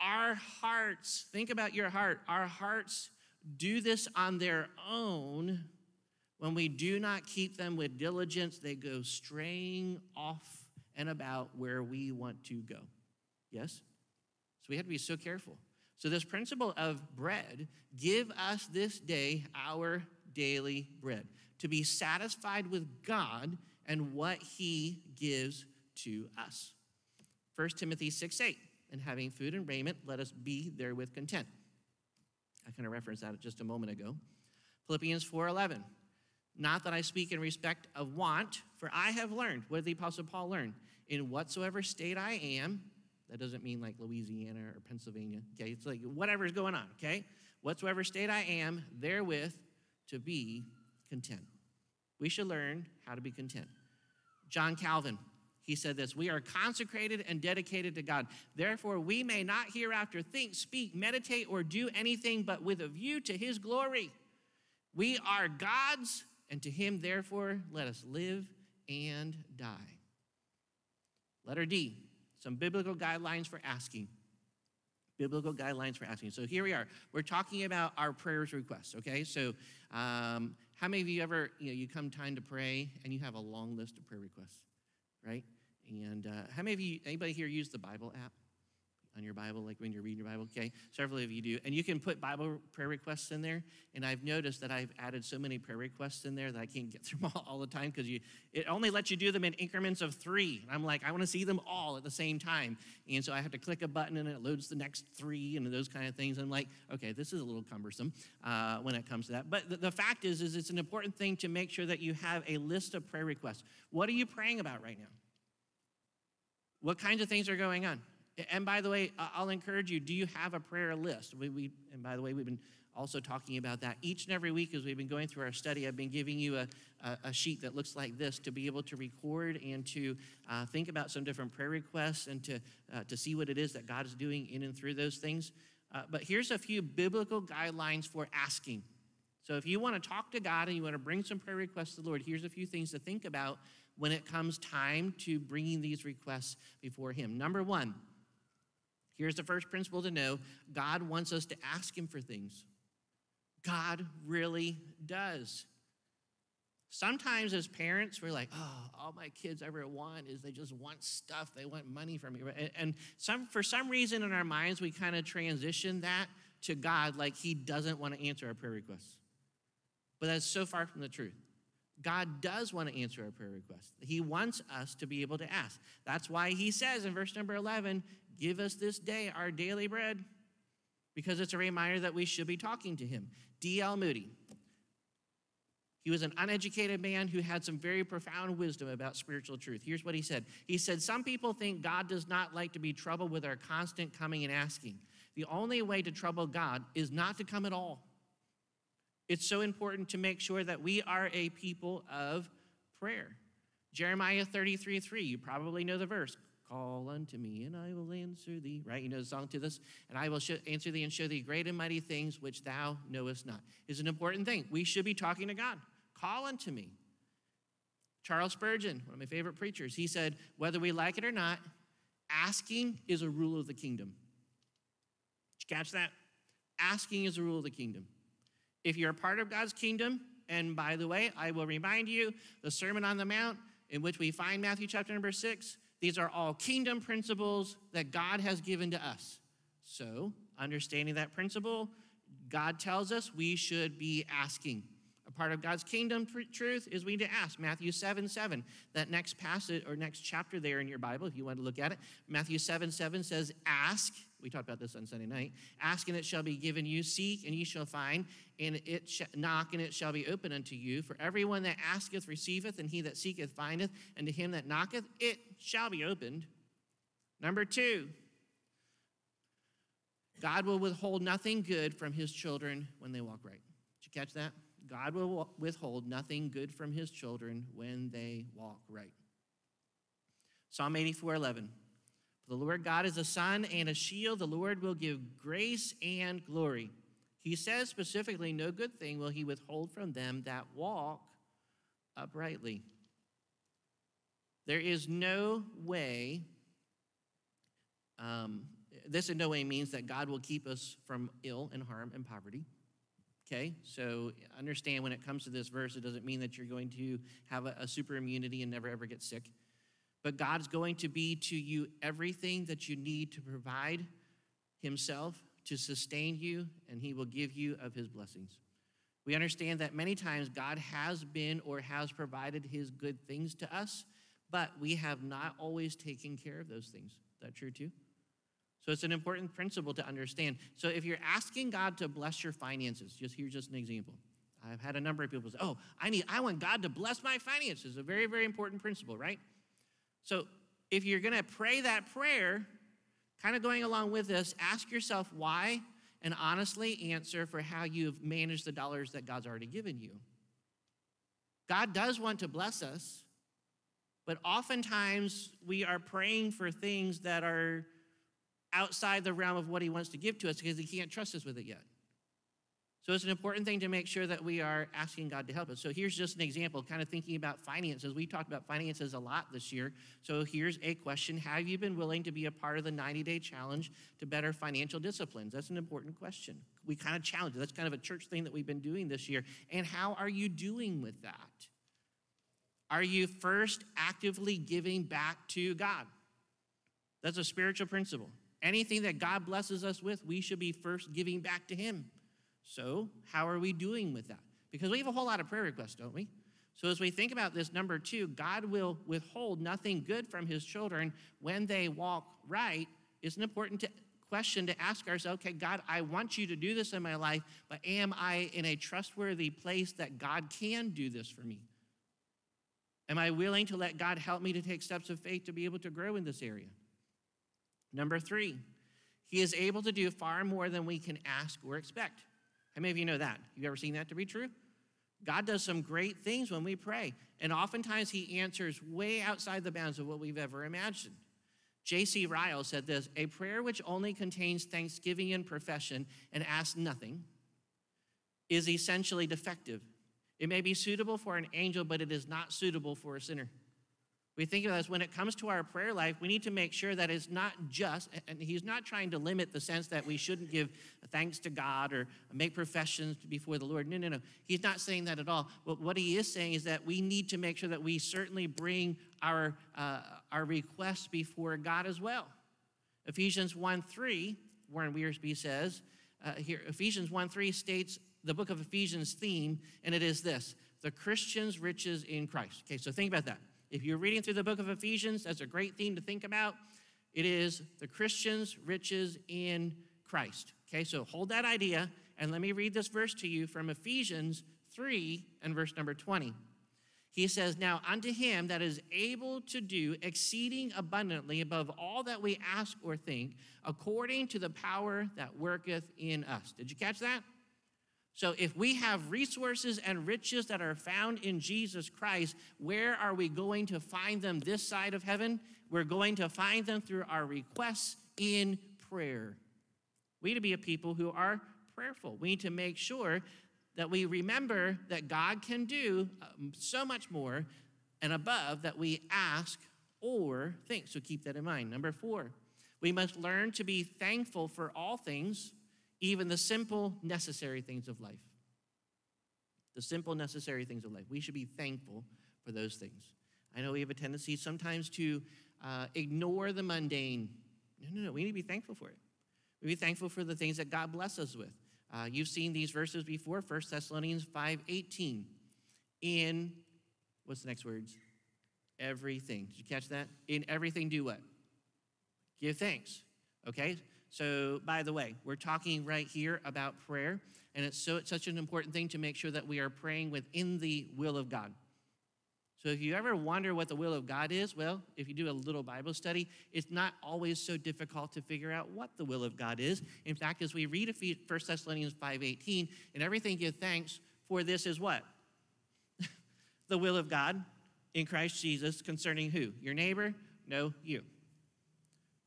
Our hearts, think about your heart, our hearts do this on their own. When we do not keep them with diligence, they go straying off and about where we want to go. Yes? So we have to be so careful. So, this principle of bread, give us this day our daily bread, to be satisfied with God and what He gives to us. 1 Timothy 6 8, and having food and raiment, let us be therewith content. I kind of referenced that just a moment ago. Philippians 4 11, not that I speak in respect of want, for I have learned, what did the Apostle Paul learn? In whatsoever state I am, that doesn't mean like Louisiana or Pennsylvania, okay? It's like whatever's going on, okay? Whatsoever state I am, therewith to be content. We should learn how to be content. John Calvin, he said this We are consecrated and dedicated to God. Therefore, we may not hereafter think, speak, meditate, or do anything but with a view to his glory. We are God's, and to him, therefore, let us live and die. Letter D some biblical guidelines for asking. Biblical guidelines for asking. So here we are. We're talking about our prayers requests, okay? So, um, how many of you ever, you know, you come time to pray and you have a long list of prayer requests, right? And uh, how many of you, anybody here use the Bible app? on your Bible, like when you're reading your Bible, okay? Several of you do. And you can put Bible prayer requests in there. And I've noticed that I've added so many prayer requests in there that I can't get through them all, all the time because you it only lets you do them in increments of three. And I'm like, I want to see them all at the same time. And so I have to click a button and it loads the next three and those kind of things. I'm like, okay, this is a little cumbersome uh, when it comes to that. But the, the fact is, is it's an important thing to make sure that you have a list of prayer requests. What are you praying about right now? What kinds of things are going on? And by the way, I'll encourage you, do you have a prayer list? We, we, and by the way, we've been also talking about that. Each and every week as we've been going through our study, I've been giving you a, a, a sheet that looks like this to be able to record and to uh, think about some different prayer requests and to, uh, to see what it is that God is doing in and through those things. Uh, but here's a few biblical guidelines for asking. So if you want to talk to God and you want to bring some prayer requests to the Lord, here's a few things to think about when it comes time to bringing these requests before Him. Number one, Here's the first principle to know God wants us to ask Him for things. God really does. Sometimes, as parents, we're like, oh, all my kids ever want is they just want stuff. They want money from me. And some, for some reason in our minds, we kind of transition that to God like He doesn't want to answer our prayer requests. But that's so far from the truth. God does want to answer our prayer requests. He wants us to be able to ask. That's why He says in verse number 11, Give us this day our daily bread, because it's a reminder that we should be talking to him. D.L. Moody. He was an uneducated man who had some very profound wisdom about spiritual truth. Here's what he said He said, Some people think God does not like to be troubled with our constant coming and asking. The only way to trouble God is not to come at all. It's so important to make sure that we are a people of prayer. Jeremiah 33 3, you probably know the verse. Call unto me, and I will answer thee. Right? You know the song to this? And I will show, answer thee and show thee great and mighty things which thou knowest not. Is an important thing. We should be talking to God. Call unto me. Charles Spurgeon, one of my favorite preachers, he said, whether we like it or not, asking is a rule of the kingdom. Did you catch that? Asking is a rule of the kingdom. If you're a part of God's kingdom, and by the way, I will remind you the Sermon on the Mount, in which we find Matthew chapter number six, These are all kingdom principles that God has given to us. So, understanding that principle, God tells us we should be asking. A part of God's kingdom tr- truth is we need to ask. Matthew 7 7, that next passage or next chapter there in your Bible, if you want to look at it, Matthew 7 7 says, Ask. We talked about this on Sunday night. Ask and it shall be given you. Seek and ye shall find. And it sh- knock and it shall be open unto you. For everyone that asketh receiveth, and he that seeketh findeth, and to him that knocketh it shall be opened. Number two, God will withhold nothing good from his children when they walk right. Did you catch that? God will withhold nothing good from his children when they walk right. Psalm 84 11. The Lord God is a sun and a shield. The Lord will give grace and glory. He says specifically, No good thing will he withhold from them that walk uprightly. There is no way, um, this in no way means that God will keep us from ill and harm and poverty. Okay, so understand when it comes to this verse, it doesn't mean that you're going to have a, a, super immunity and never ever get sick. But God's going to be to you everything that you need to provide Himself to sustain you, and He will give you of His blessings. We understand that many times God has been or has provided His good things to us, but we have not always taken care of those things. Is that true too? So it's an important principle to understand. So if you're asking God to bless your finances, just here's just an example. I've had a number of people say, "Oh, I need I want God to bless my finances." A very very important principle, right? So if you're going to pray that prayer, kind of going along with this, ask yourself why and honestly answer for how you've managed the dollars that God's already given you. God does want to bless us, but oftentimes we are praying for things that are outside the realm of what he wants to give to us because he can't trust us with it yet. So it's an important thing to make sure that we are asking God to help us. So here's just an example, kind of thinking about finances. We talked about finances a lot this year. So here's a question Have you been willing to be a part of the 90 day challenge to better financial disciplines? That's an important question. We kind of challenge it. That's kind of a church thing that we've been doing this year. And how are you doing with that? Are you first actively giving back to God? That's a spiritual principle. Anything that God blesses us with, we should be first giving back to Him. So, how are we doing with that? Because we have a whole lot of prayer requests, don't we? So, as we think about this, number two, God will withhold nothing good from His children when they walk right. It's an important to, question to ask ourselves okay, God, I want you to do this in my life, but am I in a trustworthy place that God can do this for me? Am I willing to let God help me to take steps of faith to be able to grow in this area? Number three, he is able to do far more than we can ask or expect. How many of you know that? You ever seen that to be true? God does some great things when we pray, and oftentimes he answers way outside the bounds of what we've ever imagined. J.C. Ryle said this A prayer which only contains thanksgiving and profession and asks nothing is essentially defective. It may be suitable for an angel, but it is not suitable for a sinner. We think of this when it comes to our prayer life, we need to make sure that it's not just, and he's not trying to limit the sense that we shouldn't give thanks to God or make professions before the Lord. No, no, no. He's not saying that at all. But what he is saying is that we need to make sure that we certainly bring our, uh, our requests before God as well. Ephesians 1 3, Warren Wiersbe says, uh, here, Ephesians 1 3 states the book of Ephesians theme, and it is this the Christian's riches in Christ. Okay, so think about that. If you're reading through the book of Ephesians, that's a great theme to think about. It is the Christian's riches in Christ. Okay, so hold that idea and let me read this verse to you from Ephesians 3 and verse number 20. He says, Now unto him that is able to do exceeding abundantly above all that we ask or think, according to the power that worketh in us. Did you catch that? So, if we have resources and riches that are found in Jesus Christ, where are we going to find them this side of heaven? We're going to find them through our requests in prayer. We need to be a people who are prayerful. We need to make sure that we remember that God can do um, so much more and above that we ask or think. So, keep that in mind. Number four, we must learn to be thankful for all things even the simple, necessary things of life. The simple, necessary things of life. We should be thankful for those things. I know we have a tendency sometimes to uh, ignore the mundane. No, no, no. We need to be thankful for it. We be thankful for the things that God bless us with. Uh, you've seen these verses before, 1 Thessalonians 5 18. In, what's the next words? Everything. Did you catch that? In everything, do what? Give thanks. Okay? So, by the way, we're talking right here about prayer, and it's so it's such an important thing to make sure that we are praying within the will of God. So, if you ever wonder what the will of God is, well, if you do a little Bible study, it's not always so difficult to figure out what the will of God is. In fact, as we read 1 Thessalonians 5:18, and everything give thanks, for this is what? the will of God in Christ Jesus concerning who? Your neighbor? No, you.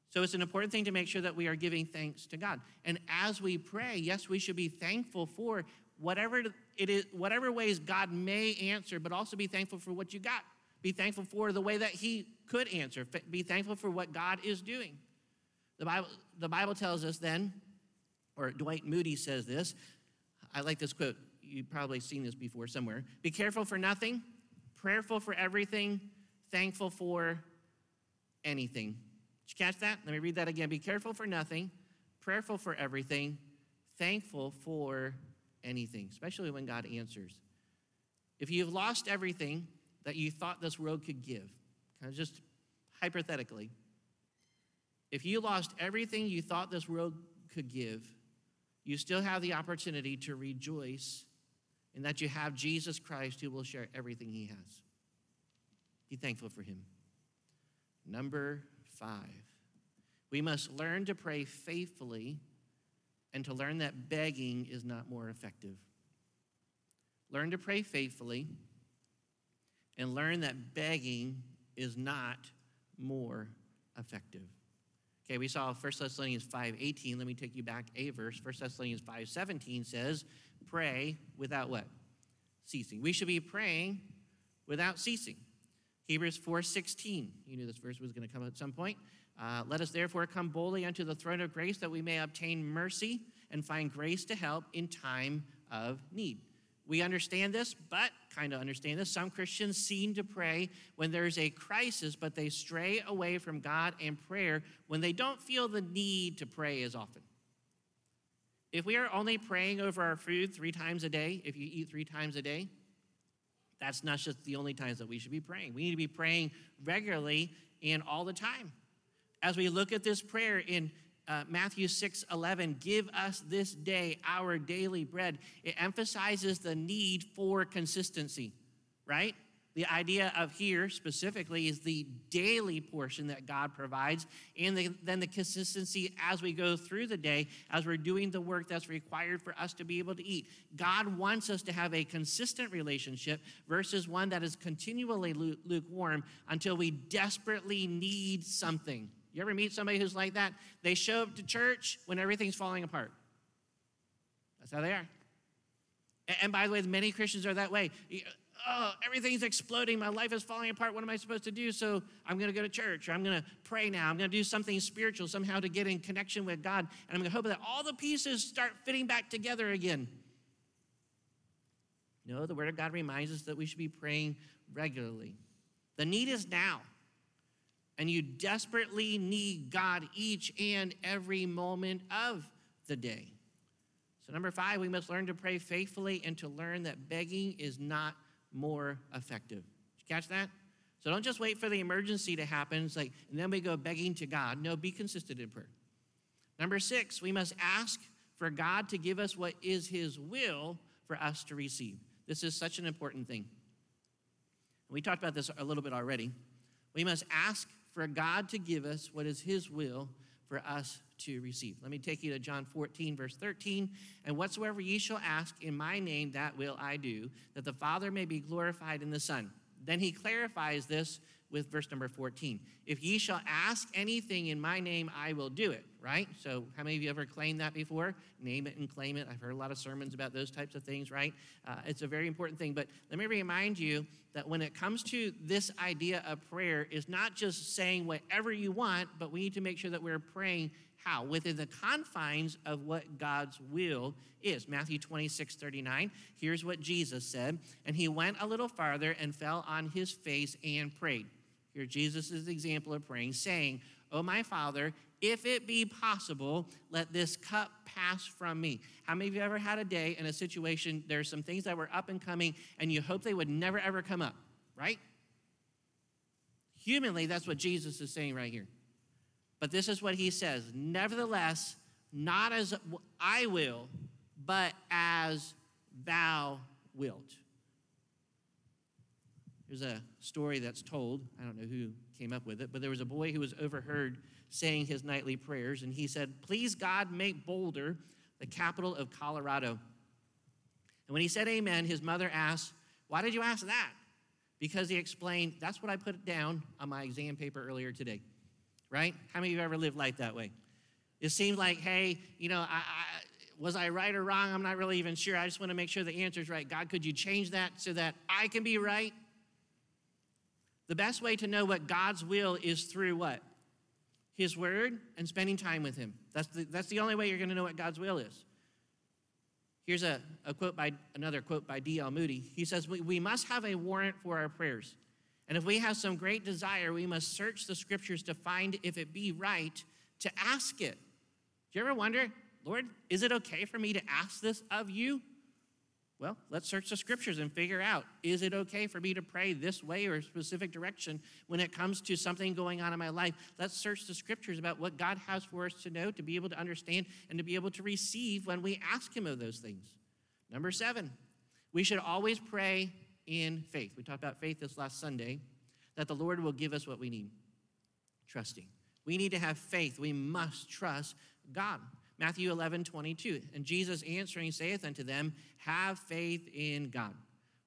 So it's an important thing to make sure that we are giving thanks to God. And as we pray, yes, we should be thankful for whatever it is, whatever ways God may answer, but also be thankful for what you got. Be thankful for the way that He could answer. Be thankful for what God is doing. The Bible, the Bible tells us then, or Dwight Moody says this. I like this quote. You've probably seen this before somewhere. Be careful for nothing, prayerful for everything, thankful for anything. Did you catch that? Let me read that again. Be careful for nothing, prayerful for everything, thankful for anything, especially when God answers. If you've lost everything that you thought this world could give, kind of just hypothetically, if you lost everything you thought this world could give, you still have the opportunity to rejoice in that you have Jesus Christ who will share everything he has. Be thankful for him. Number five. We must learn to pray faithfully and to learn that begging is not more effective. Learn to pray faithfully and learn that begging is not more effective. Okay, we saw 1 Thessalonians 5:18. Let me take you back a verse. 1 Thessalonians 5:17 says, "Pray without what? Ceasing." We should be praying without ceasing. Hebrews 4:16. You knew this verse was going to come at some point. Uh, Let us therefore come boldly unto the throne of grace that we may obtain mercy and find grace to help in time of need. We understand this, but kind of understand this. Some Christians seem to pray when there's a crisis, but they stray away from God and prayer when they don't feel the need to pray as often. If we are only praying over our food three times a day, if you eat three times a day, that's not just the only times that we should be praying. We need to be praying regularly and all the time. As we look at this prayer in uh, Matthew 6 11, give us this day our daily bread, it emphasizes the need for consistency, right? The idea of here specifically is the daily portion that God provides, and the, then the consistency as we go through the day, as we're doing the work that's required for us to be able to eat. God wants us to have a consistent relationship versus one that is continually lukewarm until we desperately need something. You ever meet somebody who's like that? They show up to church when everything's falling apart. That's how they are. And by the way, many Christians are that way oh, everything's exploding. My life is falling apart. What am I supposed to do? So I'm going to go to church or I'm going to pray now. I'm going to do something spiritual somehow to get in connection with God. And I'm going to hope that all the pieces start fitting back together again. No, the Word of God reminds us that we should be praying regularly. The need is now. And you desperately need God each and every moment of the day. So, number five, we must learn to pray faithfully and to learn that begging is not more effective. Catch that? So don't just wait for the emergency to happen. It's like, and then we go begging to God. No, be consistent in prayer. Number six, we must ask for God to give us what is His will for us to receive. This is such an important thing. We talked about this a little bit already. We must ask for God to give us what is His will for us to receive. Let me take you to John 14, verse 13. And whatsoever ye shall ask in my name, that will I do, that the Father may be glorified in the Son. Then he clarifies this with verse number 14. If ye shall ask anything in my name, I will do it, right? So, how many of you ever claimed that before? Name it and claim it. I've heard a lot of sermons about those types of things, right? Uh, it's a very important thing. But let me remind you that when it comes to this idea of prayer, is not just saying whatever you want, but we need to make sure that we're praying how? Within the confines of what God's will is. Matthew 26, 39. Here's what Jesus said. And he went a little farther and fell on his face and prayed. Here, Jesus is example of praying, saying, Oh, my Father, if it be possible, let this cup pass from me. How many of you ever had a day in a situation, there's some things that were up and coming, and you hope they would never, ever come up, right? Humanly, that's what Jesus is saying right here. But this is what he says Nevertheless, not as I will, but as thou wilt. There's a story that's told. I don't know who came up with it, but there was a boy who was overheard saying his nightly prayers, and he said, Please God, make Boulder the capital of Colorado. And when he said amen, his mother asked, Why did you ask that? Because he explained, That's what I put down on my exam paper earlier today, right? How many of you ever lived life that way? It seems like, hey, you know, I, I, was I right or wrong? I'm not really even sure. I just want to make sure the answer is right. God, could you change that so that I can be right? The best way to know what God's will is through what? His word and spending time with Him. That's the, that's the only way you're going to know what God's will is. Here's a, a quote by another quote by D.L. Moody. He says, we, we must have a warrant for our prayers. And if we have some great desire, we must search the scriptures to find if it be right to ask it. Do you ever wonder, Lord, is it okay for me to ask this of you? Well, let's search the scriptures and figure out is it okay for me to pray this way or a specific direction when it comes to something going on in my life? Let's search the scriptures about what God has for us to know, to be able to understand, and to be able to receive when we ask Him of those things. Number seven, we should always pray in faith. We talked about faith this last Sunday, that the Lord will give us what we need trusting. We need to have faith. We must trust God. Matthew 11, 22. And Jesus answering saith unto them, Have faith in God.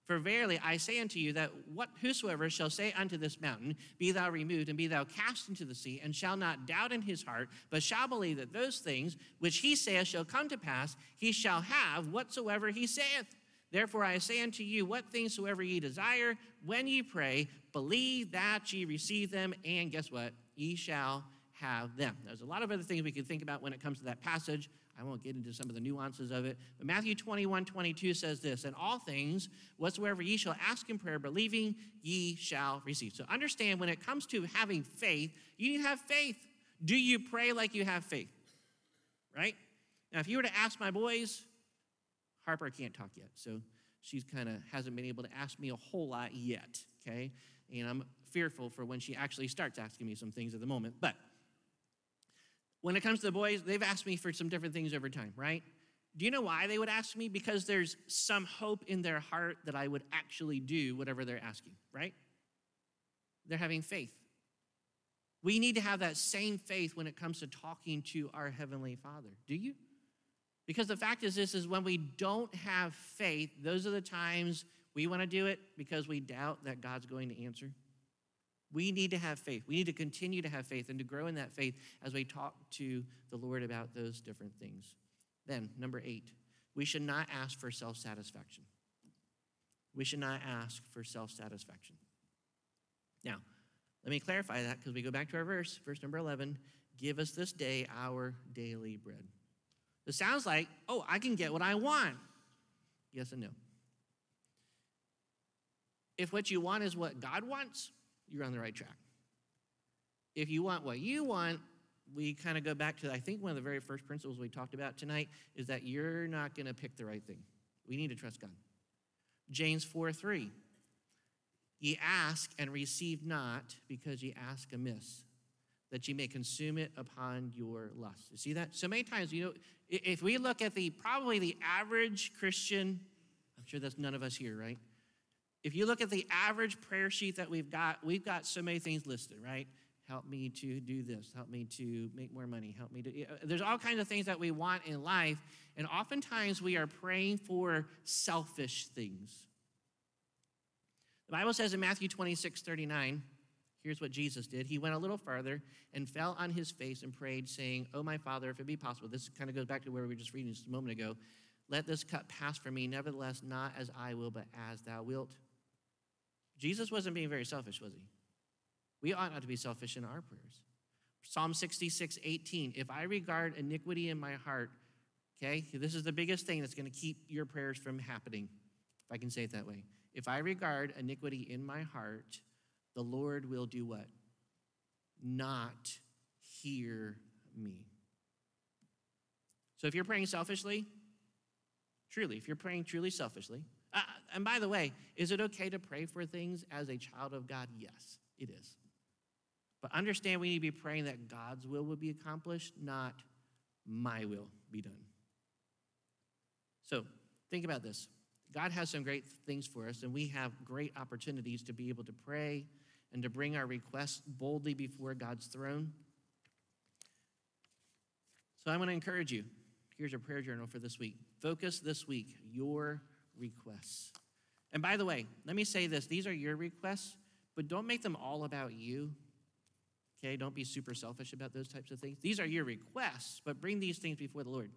For verily I say unto you that what whosoever shall say unto this mountain, Be thou removed, and be thou cast into the sea, and shall not doubt in his heart, but shall believe that those things which he saith shall come to pass, he shall have whatsoever he saith. Therefore I say unto you, what things soever ye desire, when ye pray, believe that ye receive them, and guess what? Ye shall have them. There's a lot of other things we can think about when it comes to that passage. I won't get into some of the nuances of it. But Matthew 21 22 says this And all things, whatsoever ye shall ask in prayer, believing, ye shall receive. So understand when it comes to having faith, you need to have faith. Do you pray like you have faith? Right? Now, if you were to ask my boys, Harper can't talk yet. So she's kind of hasn't been able to ask me a whole lot yet. Okay? And I'm fearful for when she actually starts asking me some things at the moment. But when it comes to the boys, they've asked me for some different things over time, right? Do you know why they would ask me? Because there's some hope in their heart that I would actually do whatever they're asking, right? They're having faith. We need to have that same faith when it comes to talking to our Heavenly Father. Do you? Because the fact is, this is when we don't have faith, those are the times we want to do it because we doubt that God's going to answer. We need to have faith. We need to continue to have faith and to grow in that faith as we talk to the Lord about those different things. Then, number eight, we should not ask for self satisfaction. We should not ask for self satisfaction. Now, let me clarify that because we go back to our verse, verse number 11 give us this day our daily bread. It sounds like, oh, I can get what I want. Yes and no. If what you want is what God wants, you're on the right track. If you want what you want, we kind of go back to, I think one of the very first principles we talked about tonight is that you're not going to pick the right thing. We need to trust God. James 4 3. Ye ask and receive not because ye ask amiss, that you may consume it upon your lust. You see that? So many times, you know, if we look at the probably the average Christian, I'm sure that's none of us here, right? If you look at the average prayer sheet that we've got, we've got so many things listed, right? Help me to do this. Help me to make more money. Help me to. Uh, there's all kinds of things that we want in life. And oftentimes we are praying for selfish things. The Bible says in Matthew 26, 39, here's what Jesus did. He went a little farther and fell on his face and prayed, saying, Oh, my Father, if it be possible, this kind of goes back to where we were just reading just a moment ago. Let this cup pass from me, nevertheless, not as I will, but as thou wilt. Jesus wasn't being very selfish, was he? We ought not to be selfish in our prayers. Psalm 66, 18. If I regard iniquity in my heart, okay, this is the biggest thing that's going to keep your prayers from happening, if I can say it that way. If I regard iniquity in my heart, the Lord will do what? Not hear me. So if you're praying selfishly, truly, if you're praying truly selfishly, uh, and by the way, is it okay to pray for things as a child of God? Yes, it is. But understand we need to be praying that God's will will be accomplished, not my will be done. So think about this. God has some great things for us, and we have great opportunities to be able to pray and to bring our requests boldly before God's throne. So I want to encourage you. Here's your prayer journal for this week. Focus this week your requests. And by the way, let me say this these are your requests, but don't make them all about you. Okay, don't be super selfish about those types of things. These are your requests, but bring these things before the Lord.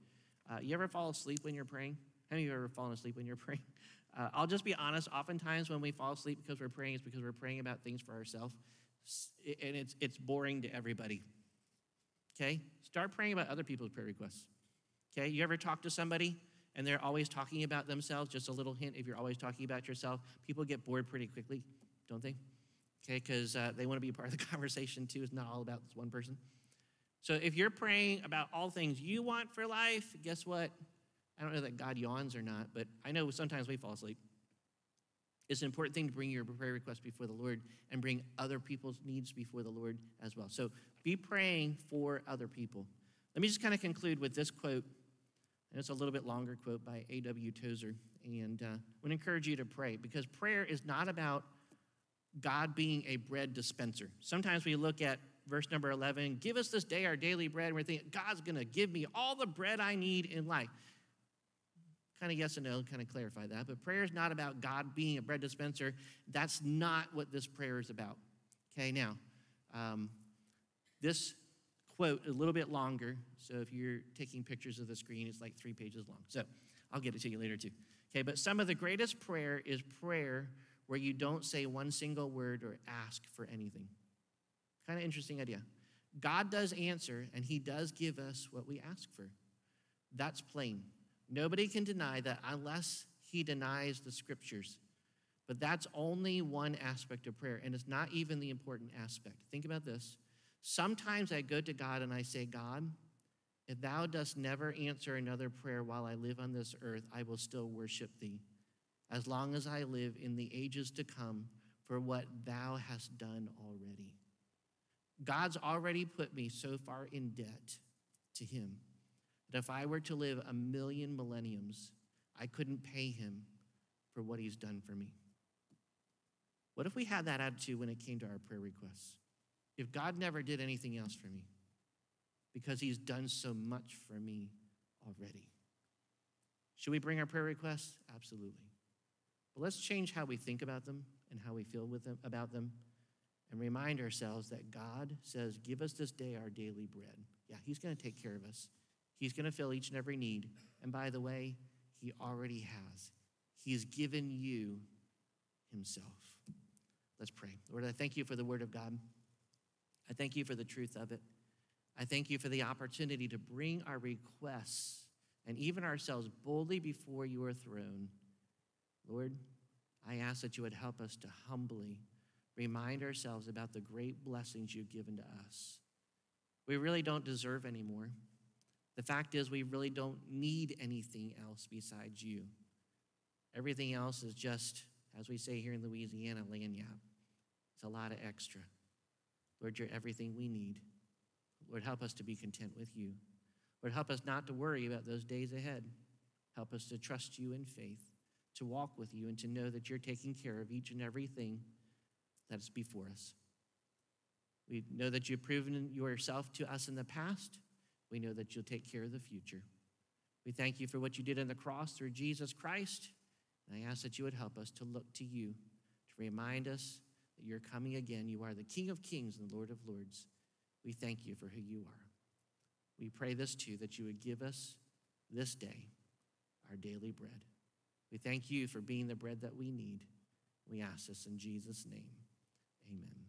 Uh, you ever fall asleep when you're praying? How many of you ever fallen asleep when you're praying? Uh, I'll just be honest. Oftentimes, when we fall asleep because we're praying, it's because we're praying about things for ourselves, and it's it's boring to everybody. Okay, start praying about other people's prayer requests. Okay, you ever talk to somebody and they're always talking about themselves? Just a little hint: if you're always talking about yourself, people get bored pretty quickly, don't they? Okay, because uh, they want to be part of the conversation too. It's not all about this one person. So if you're praying about all things you want for life, guess what? I don't know that God yawns or not, but I know sometimes we fall asleep. It's an important thing to bring your prayer request before the Lord and bring other people's needs before the Lord as well. So be praying for other people. Let me just kind of conclude with this quote. And it's a little bit longer quote by A.W. Tozer. And uh, I would encourage you to pray because prayer is not about God being a bread dispenser. Sometimes we look at verse number 11 give us this day our daily bread. And we're thinking, God's going to give me all the bread I need in life kind of yes and no, kind of clarify that. But prayer is not about God being a bread dispenser. That's not what this prayer is about. Okay, now, um, this quote a little bit longer. So if you're taking pictures of the screen, it's like three pages long. So I'll get it to you later too. Okay, but some of the greatest prayer is prayer where you don't say one single word or ask for anything. Kind of interesting idea. God does answer, and He does give us what we ask for. That's plain. Nobody can deny that unless he denies the scriptures. But that's only one aspect of prayer, and it's not even the important aspect. Think about this. Sometimes I go to God and I say, God, if thou dost never answer another prayer while I live on this earth, I will still worship thee, as long as I live in the ages to come for what thou hast done already. God's already put me so far in debt to him that if I were to live a million millenniums, I couldn't pay him for what he's done for me. What if we had that attitude when it came to our prayer requests? If God never did anything else for me, because he's done so much for me already. Should we bring our prayer requests? Absolutely. But let's change how we think about them and how we feel with them, about them and remind ourselves that God says, Give us this day our daily bread. Yeah, He's going to take care of us. He's going to fill each and every need. And by the way, He already has. He has given you Himself. Let's pray. Lord, I thank you for the Word of God. I thank you for the truth of it. I thank you for the opportunity to bring our requests and even ourselves boldly before your throne. Lord, I ask that you would help us to humbly remind ourselves about the great blessings you've given to us. We really don't deserve anymore. The fact is, we really don't need anything else besides you. Everything else is just, as we say here in Louisiana, lagniappe. It's a lot of extra. Lord, you're everything we need. Lord, help us to be content with you. Lord, help us not to worry about those days ahead. Help us to trust you in faith, to walk with you, and to know that you're taking care of each and everything that is before us. We know that you've proven yourself to us in the past. We know that you'll take care of the future. We thank you for what you did on the cross through Jesus Christ. And I ask that you would help us to look to you, to remind us that you're coming again. You are the King of kings and the Lord of lords. We thank you for who you are. We pray this too, that you would give us this day our daily bread. We thank you for being the bread that we need. We ask this in Jesus' name. Amen.